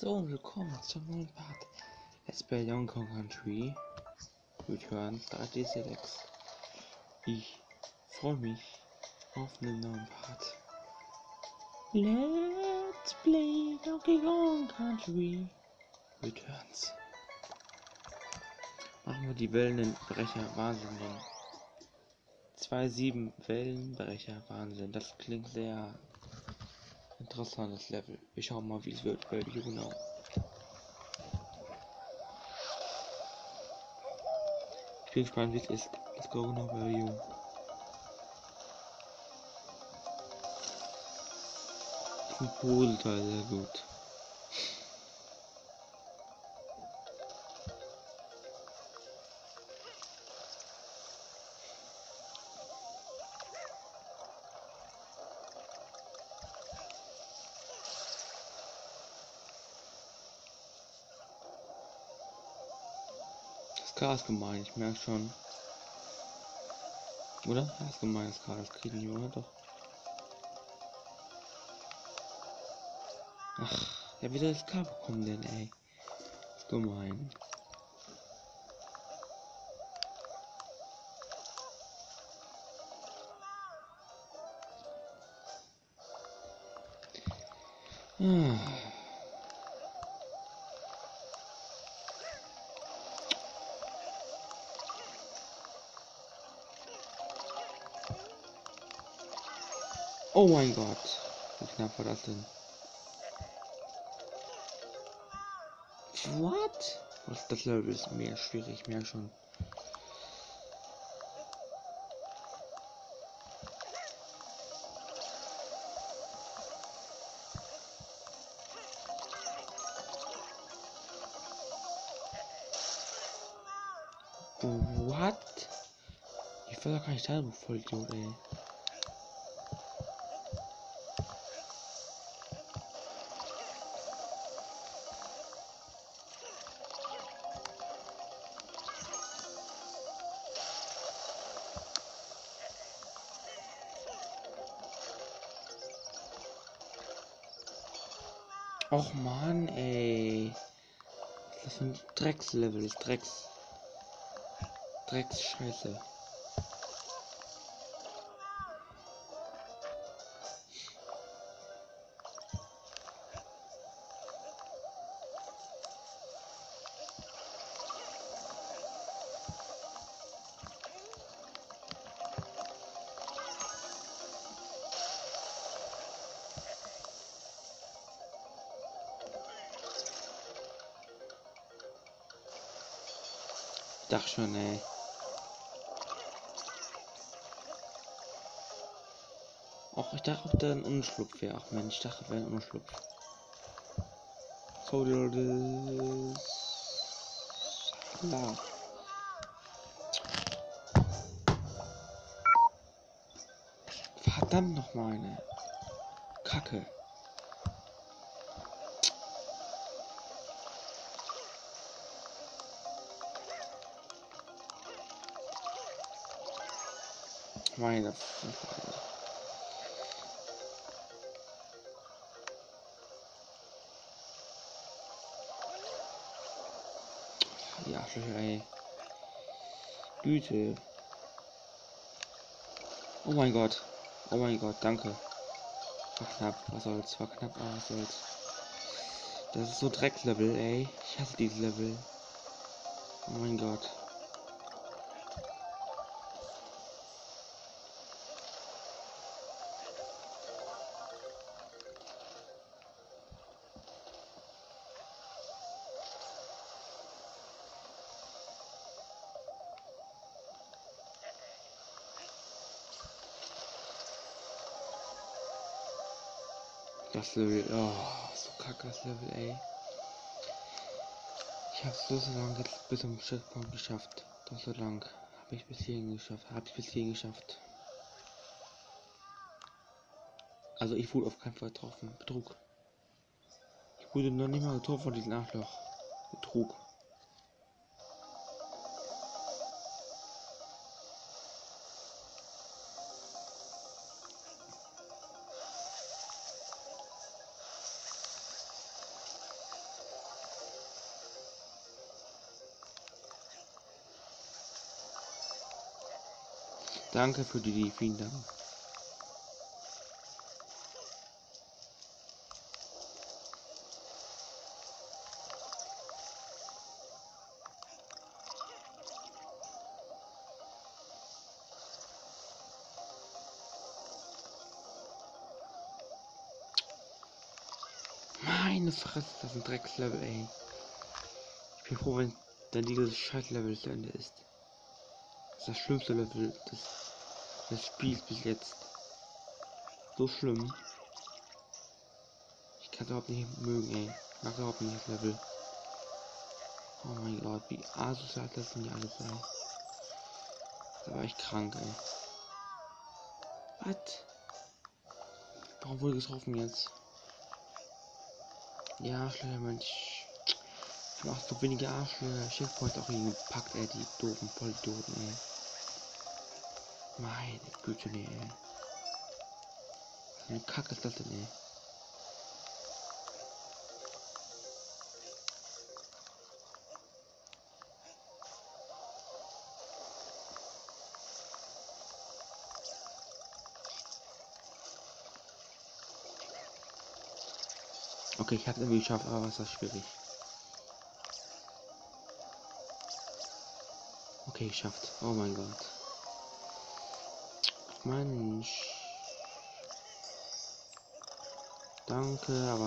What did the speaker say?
So, und willkommen zum neuen Part. Let's Play Young Kong Country. Return 3D6. Ich freue mich auf einen neuen Part. Let's Play Donkey Kong Country. Returns. Machen wir die Wellenbrecher Wahnsinn. 2-7 Wellenbrecher Wahnsinn. Das klingt sehr interessantes Level. Wir schauen mal, wie es wird bei genau. Ich bin gespannt, wie es ist. Let's go now, where you. Ein Pudelteil, sehr gut. K ist gemein, ich merke schon. Oder? Das ist gemein, das K, kriegen die, oder? Doch. Ach, ja, wieder das K bekommen denn, ey. Ist gemein. Ah. Oh mein Gott. Wie knapp war das denn? What? Was das Level ist mehr schwierig, mehr schon. What? Ich will doch gar nicht da, du Vollidiot, ey. Och man, ey. Ist das für ein Dreckslevel ist Drecks. Drecks Scheiße. Dachte schon, ey. Och, ich dachte, ob da ein Unschlupf wäre. Ach Mensch, ich dachte, wäre ein Unschlupf. So, Leute. Ja. Verdammt noch mal eine Kacke. Meine Fresse. Ja, ey. Güte. Oh mein Gott. Oh mein Gott, danke. War knapp, was soll's. War knapp, aber was soll's. Das ist so Dreckslevel, ey. Ich hasse dieses Level. Oh mein Gott. Das Level, oh, so kacke das Level, ey. Ich habe so, so lange jetzt bis zum Checkpoint geschafft. Doch so lang habe ich bis hierhin geschafft. Habe ich bis hierhin geschafft. Also ich wurde auf keinen Fall getroffen. Betrug. Ich wurde noch nicht mal getroffen von diesem Arschloch. Betrug. Danke für die, die vielen Dank. Meine Fresse, das ist ein Dreckslevel, ey. Ich bin froh, wenn dann dieses Scheißlevel zu Ende ist. Das ist das schlimmste Level des, des Spiels bis jetzt. So schlimm. Ich kann es überhaupt nicht mögen, ey. Ich mag überhaupt nicht das Level. Oh mein Gott, wie asozial das sind die alles, ey. Da war ich krank, ey. Was? Warum wurde getroffen jetzt? Ja, schlechter Mensch. Ich hab auch so wenige Arschlöcher. Checkpoint auch hier gepackt, ey, die doofen Vollidioten, ey. Meine Güte, nee. Was eine Kacke ist das denn, ey? Okay, ich hab's irgendwie geschafft, aber was ist schwierig. Okay, geschafft. Oh mein Gott. Mensch. Danke, aber